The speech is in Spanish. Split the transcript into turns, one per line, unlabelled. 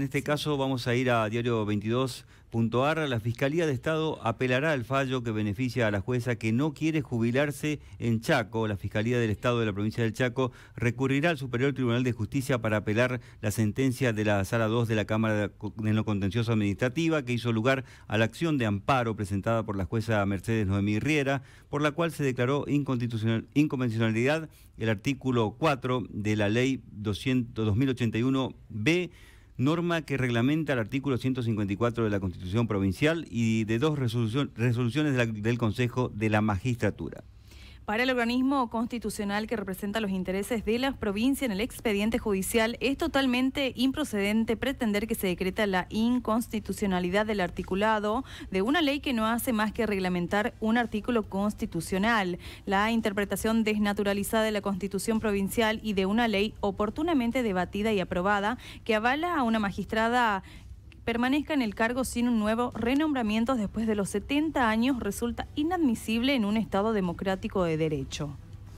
En este caso vamos a ir a Diario 22.ar. La Fiscalía de Estado apelará al fallo que beneficia a la jueza que no quiere jubilarse en Chaco. La Fiscalía del Estado de la provincia del Chaco recurrirá al Superior Tribunal de Justicia para apelar la sentencia de la Sala 2 de la Cámara de lo Contencioso Administrativa que hizo lugar a la acción de amparo presentada por la jueza Mercedes Noemí Riera, por la cual se declaró inconstitucional, inconvencionalidad el artículo 4 de la Ley 200, 2081-B norma que reglamenta el artículo 154 de la Constitución Provincial y de dos resoluciones del Consejo de la Magistratura.
Para el organismo constitucional que representa los intereses de la provincia en el expediente judicial, es totalmente improcedente pretender que se decreta la inconstitucionalidad del articulado de una ley que no hace más que reglamentar un artículo constitucional. La interpretación desnaturalizada de la Constitución provincial y de una ley oportunamente debatida y aprobada que avala a una magistrada permanezca en el cargo sin un nuevo renombramiento después de los 70 años resulta inadmisible en un Estado democrático de derecho.